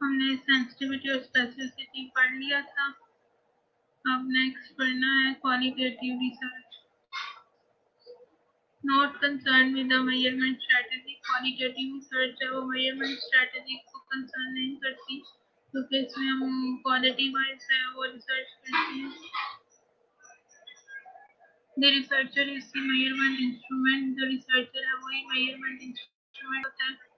हमने सेंसिटिविटी और स्पेसिफिसिटी पढ़ लिया था अब नेक्स्ट पढ़ना है qualitative research not concern with the measurement strategy qualitative research है वो मेज़रमेंट स्ट्रेटजी को कंसर्न नहीं करती क्योंकि इसमें हम क्वालिटी वाइज है, वो रिसर्च करते हैं The researcher is the measurement instrument. The researcher है, वही measurement instrument होता है.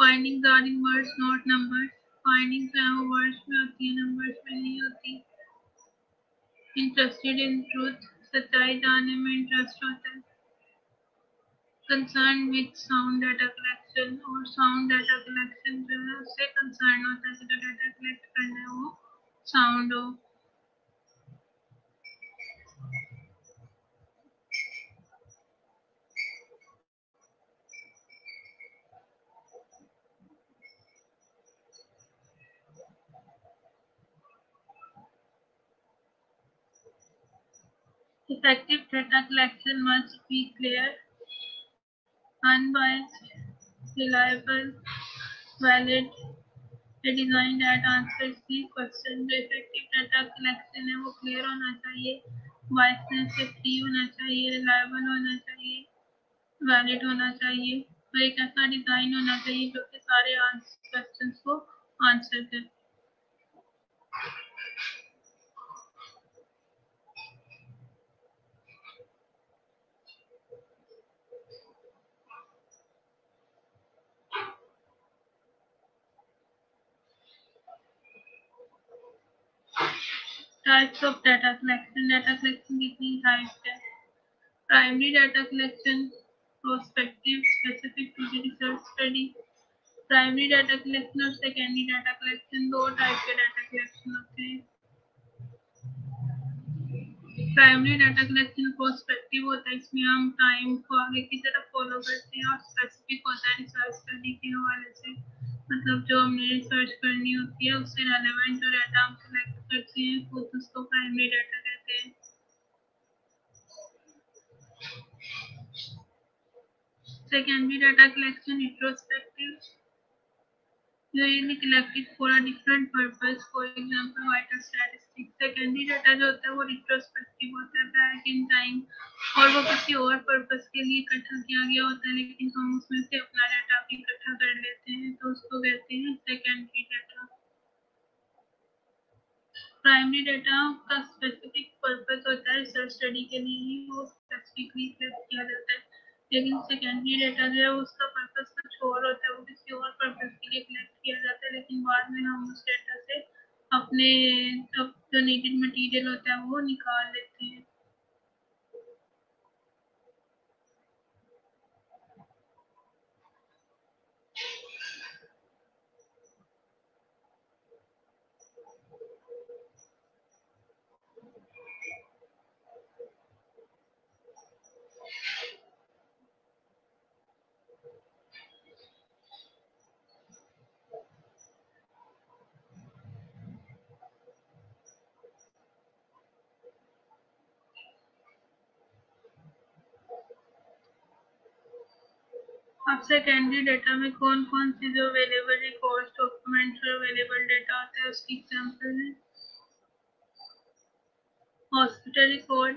Findings are in words, not numbers. Findings है वो words में होती है, numbers में नहीं होती. Interested in truth. सच्चाई जानने में इंटरेस्ट होता है. Concerned with sound data collection और sound data collection जो है उससे concern होता है जो data collect करना है वो sound हो. Effective data collection must be clear, unbiased, reliable, valid, a design that answers the question. जो effective data collection है वो clear होना चाहिए, biasness से free होना चाहिए, reliable होना चाहिए, valid होना चाहिए और एक ऐसा डिज़ाइन होना चाहिए जो कि सारे क्वेश्चंस को आंसर करे types of data collection data collection कितनी types है primary data collection prospective specific to the research study primary data collection और secondary data collection दो type के data collection होते हैं प्राइमरी डाटा कलेक्शन प्रोस्पेक्टिव होता है इसमें हम टाइम को आगे की तरफ़ फॉलो करते हैं और स्पेसिफिक होता है रिसर्च स्टडी के हवाले से मतलब जो हमने रिसर्च करनी होती है, उससे रेलेवेंट जो डाटा हम कलेक्ट करते हैं वो उसको प्राइमरी डाटा कहते हैं। Secondary data collection retrospective usually collected for a different purpose, for example vital statistics secondary data जो होता है, वो retrospective होता है, back in time, और वो किसी और पर्पस के लिए इकट्ठा किया गया होता है, लेकिन हम उसमें से अपना डाटा भी इकट्ठा कर लेते हैं तो उसको कहते हैं secondary data. प्राइमरी डाटा का स्पेसिफिक पर्पस होता है रिसर्च स्टडी के लिए ही, वो स्पेसिफिकली कलेक्ट किया जाता है, लेकिन सेकेंडरी डाटा जो है उसका पर्पस और होता है, वो किसी और पर्पज के लिए कलेक्ट किया जाता है, लेकिन बाद में हम उस डेटा से अपने जो नीडेड मटेरियल होता है, वो निकाल लेते हैं। अब सेकेंडरी डाटा में कौन कौन सी जो अवेलेबल रिकॉर्ड डॉक्यूमेंट और अवेलेबल डाटा होता है, उसकी एग्जांपल है? Hospital record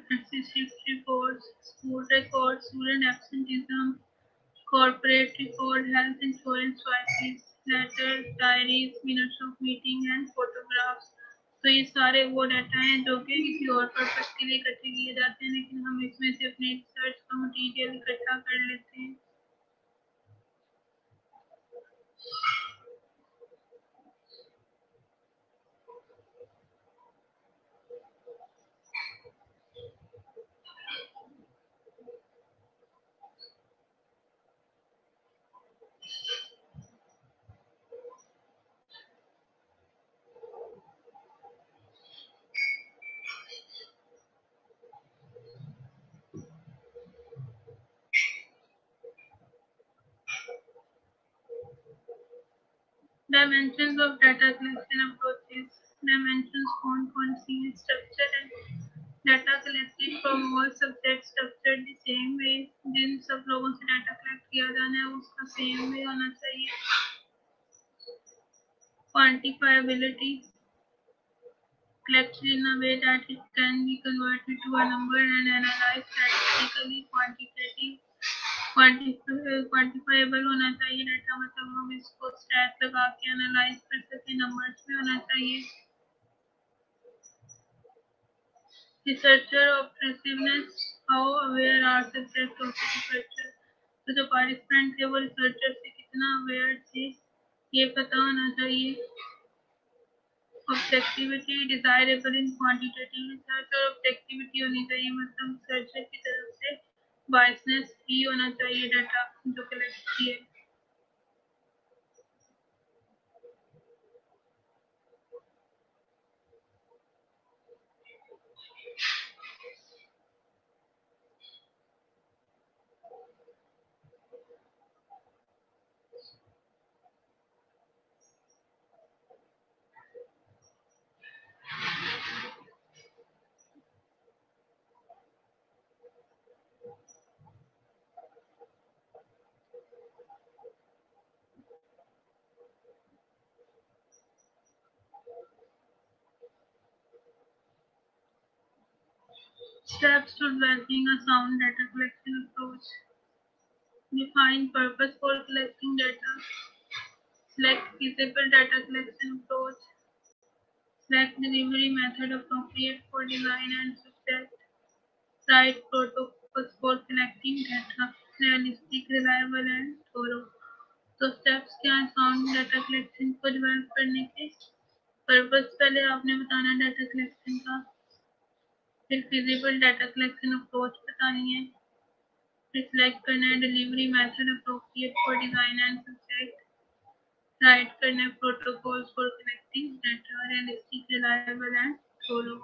shift record school record student absenteeism corporate record health insurance voices letters diaries minutes of meeting and photographs तो ये सारे वो डाटा हैं जो कि किसी और पर्पज के लिए इकट्ठे किए जाते हैं, लेकिन हम इसमें से अपने रिसर्च का मटेरियल इकट्ठा कर लेते हैं। Dimensions of data collection approaches dimensions कौन कौन सी है structure and data collected from all subjects structured the same way जिन सब लोगों से data collect किया जाना है उसका same way होना चाहिए quantifiability, collected in a way that it can be converted to a number and analyzed statistically, quantitative, quantifiable होना चाहिए डाटा मतलब हम इसको स्टैट लगा के एनालाइज कर सके नंबर्स में होना चाहिए। Obsessiveness how aware are subject of the researcher? तो जो पार्टिसिपेंट थे, वो रिसर्चर से कितना अवेयर थे, ये पता होना चाहिए। Objectivity desirable in quantitative research और ऑब्जेक्टिविटी होनी चाहिए मतलब रिसर्चर की तरफ़ से। बायसनेस ही होना चाहिए डाटा जो कलेक्ट किए Steps to developing a sound data collection approach. Define purpose for collecting data. Select feasible data collection approach. Select delivery method appropriate for design and subject. Write protocols for collecting data. Realistic, reliable and thorough. तो steps क्या है sound data collection को develop करने के purpose पहले आपने बताना data collection का फिर फिजिबल डाटा कलेक्शन अप्रोच बतानी है। फिर सिलेक्ट करना है delivery method appropriate for design and subject write करना है protocols for connecting data realistic reliable and thorough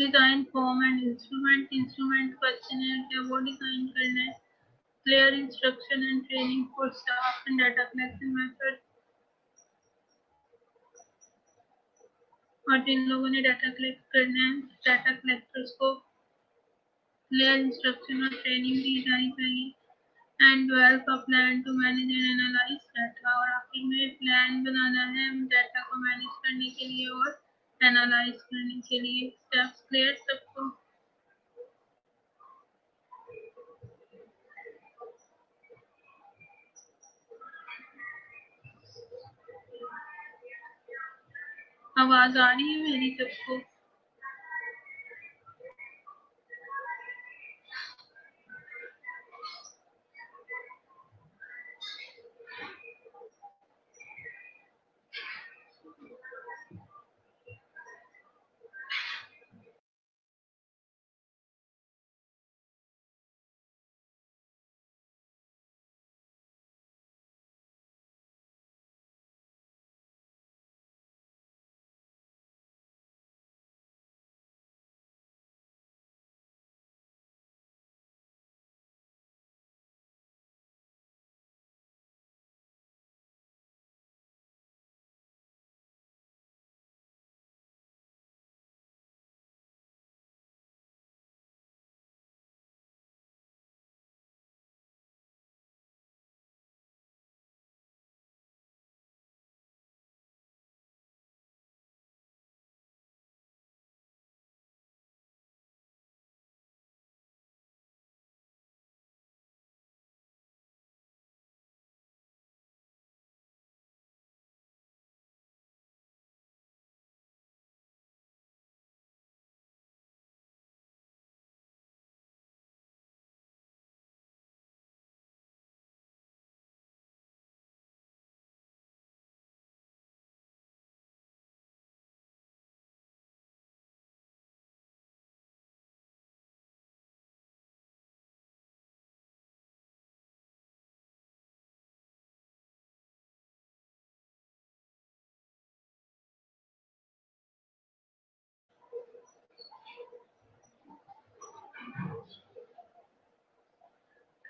design, form and instrument instrument questionnaire क्या वो डिज़ाइन करना है clear instruction and training for staff and data collection method और जिन लोगों ने डाटा कलेक्ट करना है डाटा कलेक्टर्स को क्लियर इंस्ट्रक्शन और ट्रेनिंग दी जानी चाहिए। And develop a plan to manage and analyse data और आखिर में प्लान बनाना है डाटा को मैनेज करने के लिए और एनालाइज करने के लिए स्टेप्स क्लियर सबको? आवाज़ आ रही है मेरी सबको?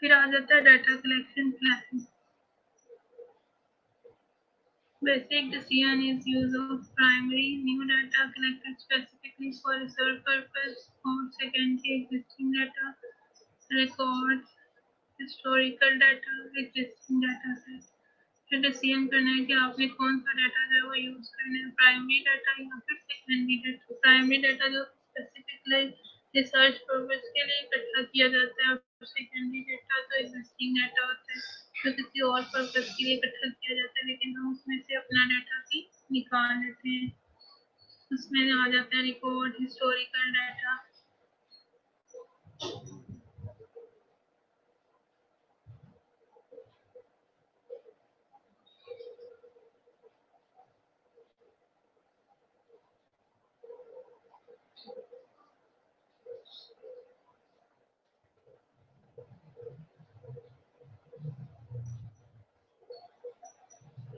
फिर आ जाता है data collection plan basic decision is use of primary new data collected specifically for research purpose और secondary existing data record historical data existing data set फिर डिसीज़न करना है कि आपने कौन सा डाटा जो है वो यूज़ करना है। प्राइमरी डाटा या फिर सेकेंडरी डाटा प्राइमरी डाटा जो स्पेसिफिकली रिसर्च पर्पज के लिए इकट्ठा किया जाता है और सेकेंडरी डेटा तो एग्जिस्टिंग डाटा होता है, जो किसी और पर्पज के लिए इकट्ठा किया जाता है, लेकिन हम उसमें से अपना डाटा भी निकाल लेते हैं। उसमें आ जाता है रिकॉर्ड हिस्टोरिकल डाटा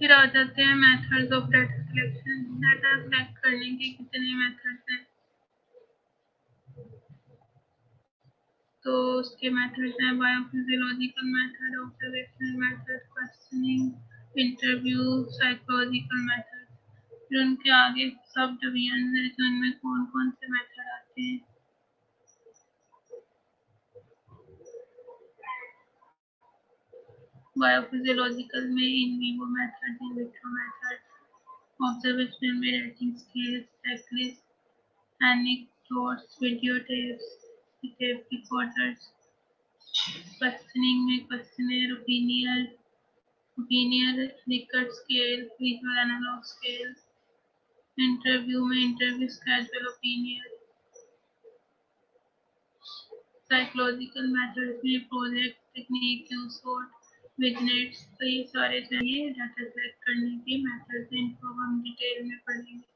फिर आ जाते हैं methods of data selection data select करने के कितने मेथड्स हैं? तो उसके मेथड्स हैं biophysiological method observational method questioning interview psychological method फिर उनके आगे सब डिवीज़न है उनमें कौन कौन से मेथड आते हैं। बायोफिजियोलॉजिकल में in vivo method in vitro method observational में rating scales checklist anecdotes video tapes tape recorders questioning में questionnaire opinion opinion Likert scale visual analogue scale interview में interview schedule opinion psychological methods में project technique use vignettes तो ये सारे चाहिए data select करने के मेथड्स इनको हम डिटेल में पढ़ेंगे।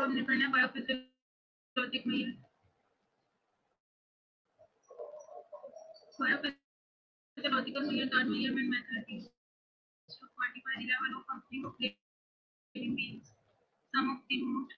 अब हमने पढ़ना है में biophysiological measure measurement method is to quantify the level of functioning of living beings. Some of the most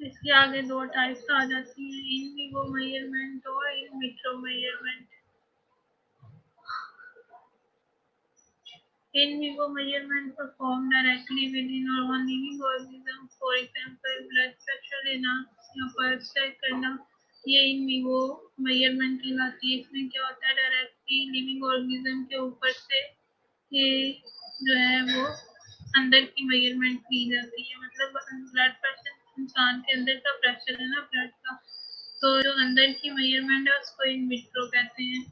इसके आगे दो टाइप्स आ जाती हैं इन विवो मेज़रमेंट और in vitro measurement In vivo measurement performed directly within or on living organism, for example, blood pressure लेना या pulse check करना ये इन विवो मेज़रमेंट कहलाती है। इसमें क्या होता है? डायरेक्टली लिविंग ऑर्गेनिज्म के ऊपर से ये जो है वो अंदर की मेज़रमेंट ली जाती है। मतलब ब्लड प्रेशर इंसान के अंदर का प्रेशर है ना ब्लड का तो जो अंदर की मेज़रमेंट है उसको इन विट्रो कहते हैं।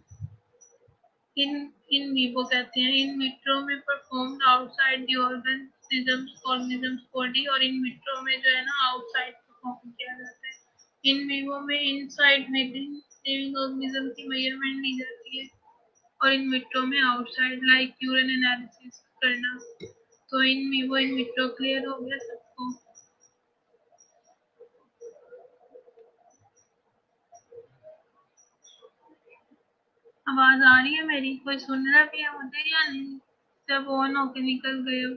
इन इन वीवो कहते हैं। इन विट्रो में perform outside the organisms organisms body और इन विट्रो में जो है ना आउटसाइड परफॉर्म किया जाता है। इन वीवो में इनसाइड में लिविंग ऑर्गेनिज्म की मेज़रमेंट ली जाती है और इन विट्रो में आउटसाइड लाइक यूरिन एनालिसिस करना। तो in vivo in vitro clear हो गया सबको। आवाज़ आ रही है मेरी? कोई सुन रहा भी है मुझे या नहीं सब ऑन होके निकल गए। हो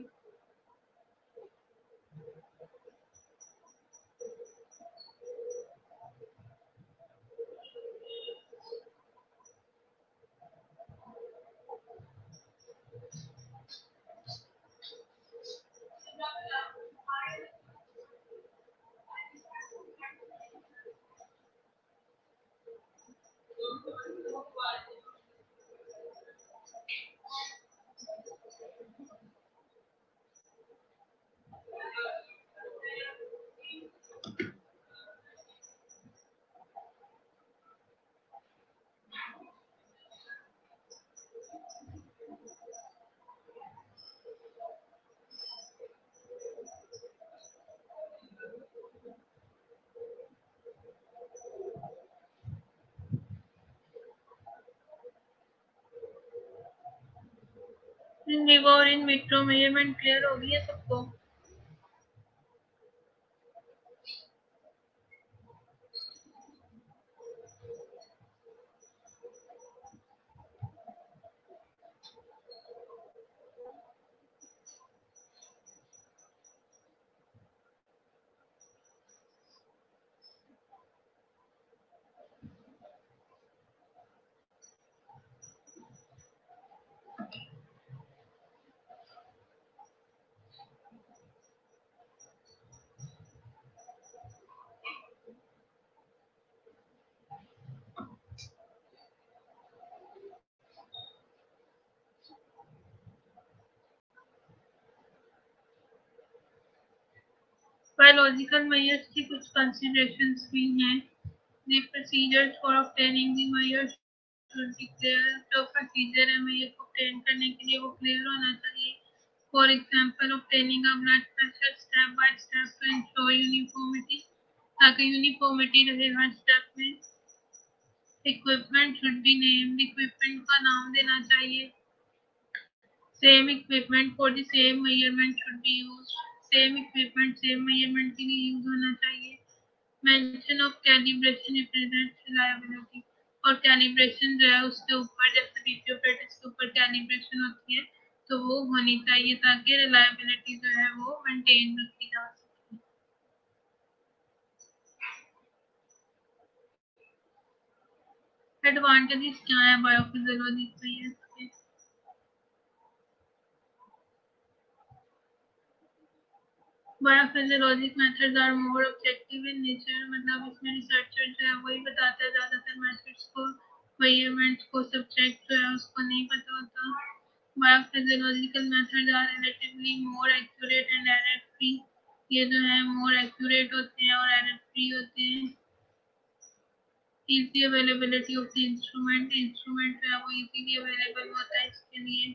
और इन मीटरों मेज़रमेंट क्लियर हो गई है सबको। Biological measures की कुछ considerations भी हैं. The procedures for obtaining the measures should be clear. जो procedure है measure को obtain करने के लिए वो clear होना चाहिए. For example, obtaining a blood pressure step by step to ensure uniformity. ताकि uniformity रहे हर step में. Equipment should be named. Equipment का नाम देना चाहिए. Same equipment for the same measurement should be used. Same equipment same measurement के लिए use होना चाहिए। Mention of calibration represent reliability और कैलिब्रेशन जो है उसके ऊपर, जैसे बीपी ऑपरेटर्स के ऊपर कैलिब्रेशन होती है तो वो होनी चाहिए ताकि रिलायबिलिटी जो है वो मेंटेन रखी जा सके। एडवांटेजेस क्या है? बायोफिजियोलॉजी में biophysiologic methods are more objective in nature मतलब इसमें रिसर्चर जो है वही बताता है, ज़्यादातर मेथड्स को मेजरमेंट्स को सब्जेक्ट जो है उसको नहीं पता होता। Biophysiological method are relatively more accurate and error free ये जो है मोर एक्यूरेट होते हैं और एरर फ्री होते हैं। Easy availability of the instrument instrument जो है वो इजीली अवेलेबल होता है इसके लिए।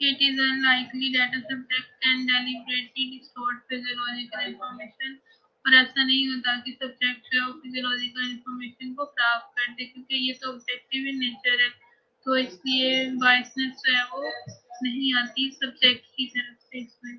It is unlikely that a subject can deliberately distort physiological information. और ऐसा नहीं होता कि सब्जेक्ट जो फिजियोलॉजिकल इंफॉर्मेशन को प्राप्त कर दे क्योंकि ये तो ऑब्जेक्टिव इन नेचर है तो इसलिए बाइसनेस जो है वो नहीं आती सब्जेक्ट की तरफ़ से इसमें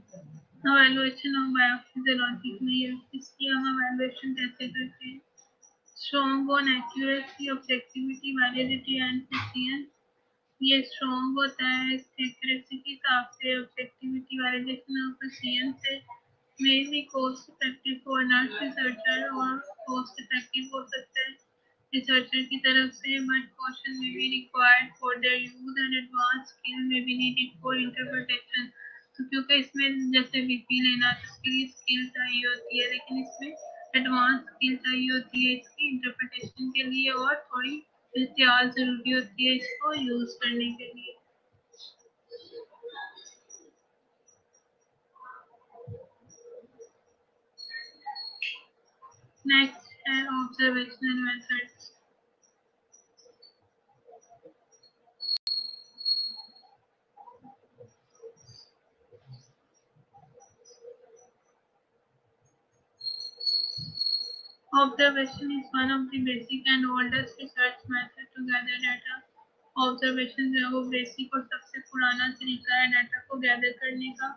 evaluation of biophysiology में इसकी हम evaluation कैसे करते हैं? Strong on accuracy, objectivity, validity and precision ये स्ट्रॉन्ग होता है, इसके एक्यूरेसी के हिसाब से ऑब्जेक्टिविटी वैलिडेशन और प्रिसीजन से भी cost effective for nurse researcher और कॉस्ट इफ़ेक्टिव हो सकता है। रिसर्चर की तरफ़ से but caution may be required for their use and advance skill may be needed for interpretation क्योंकि इसमें जैसे बीपी लेना तो उसके लिए स्किल चाहिए होती है, लेकिन इसमें एडवांस स्किल चाहिए होती है इसकी इंटरप्रिटेशन के लिए और थोड़ी एहतियात ज़रूरी होती है इसको यूज़ करने के लिए। नेक्स्ट है observational methods Observation is one of the basic and oldest research method to gather data. Observation जो है वो बेसिक और सबसे पुराना तरीका है डाटा को गैदर करने का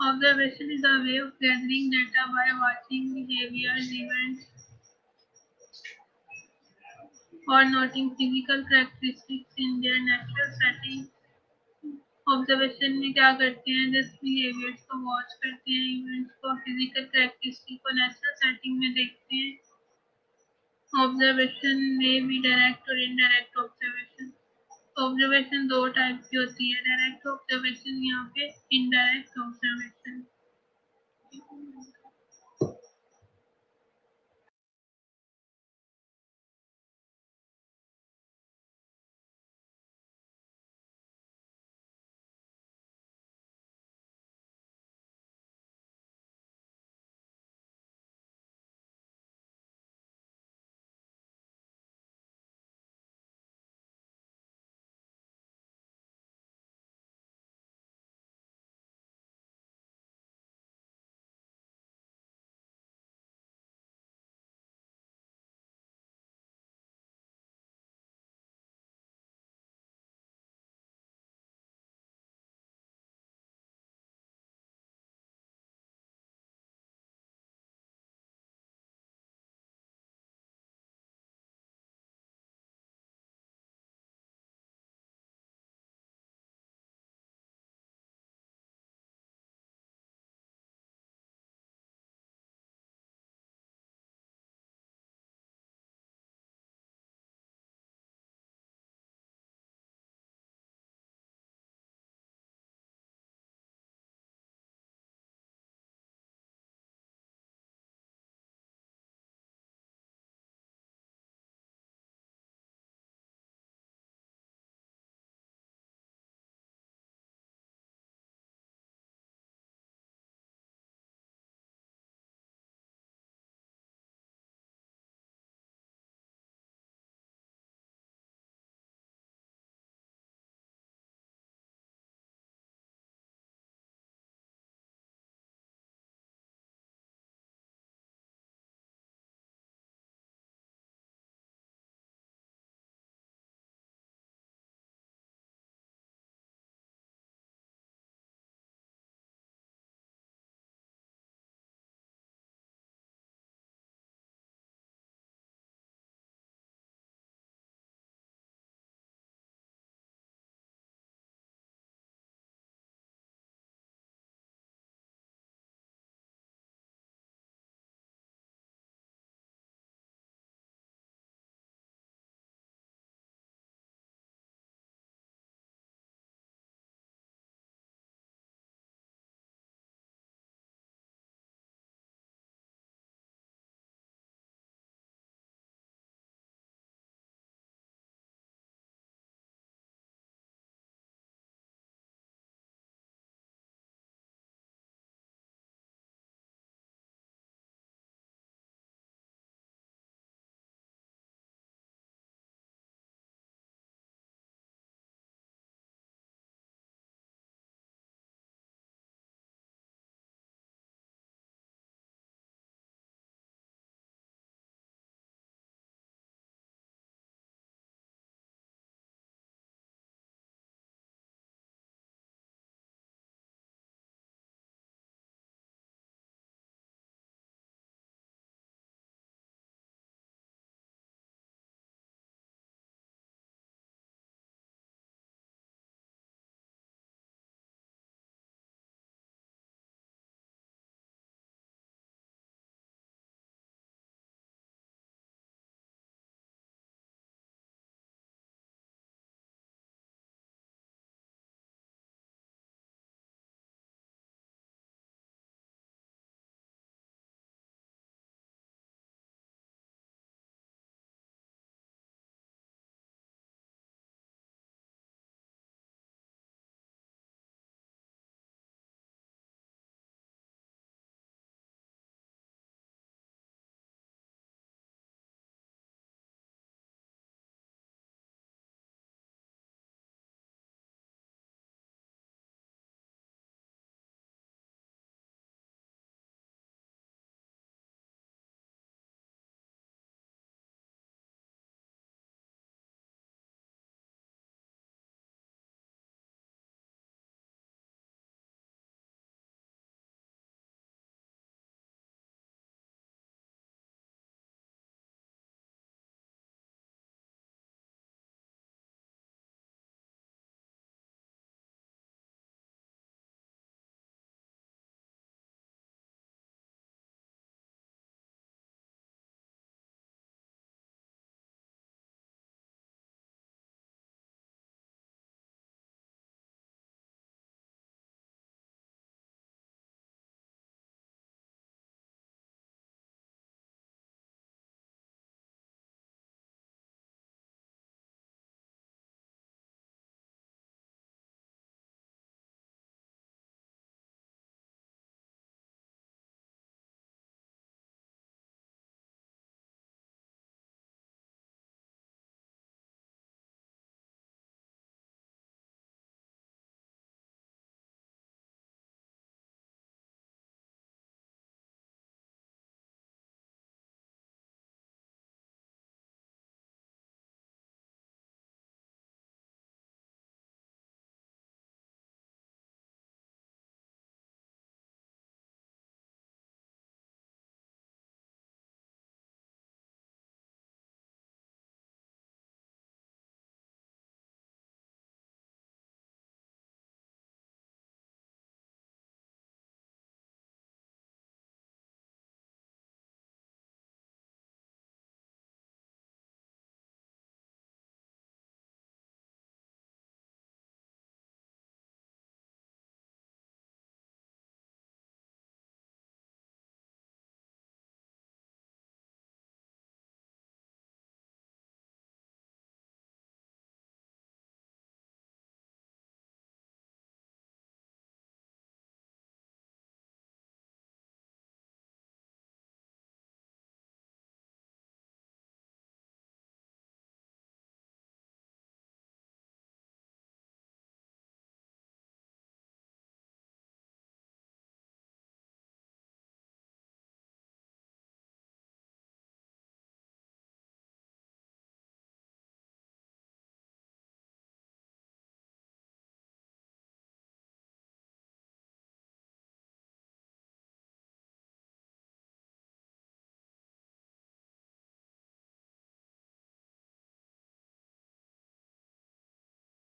Observation is a way of gathering data by watching behaviors, events, or noting physical characteristics in their natural setting. Observation में क्या करते हैं? जस्ट बिहेवियर्स को वॉच करते हैं इवेंट्स को फ़िज़िकल कैरेक्टरिस्टिक को नेचुरल सेटिंग में देखते हैं। ऑब्जर्वेशन में भी डायरेक्ट और इनडायरेक्ट ऑब्जर्वेशन ऑब्जर्वेशन दो टाइप की होती है डायरेक्ट ऑब्जर्वेशन यहाँ पे इनडायरेक्ट ऑब्जर्वेशन